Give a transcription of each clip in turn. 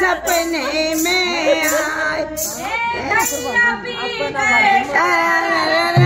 सपने में आए।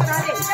बना दे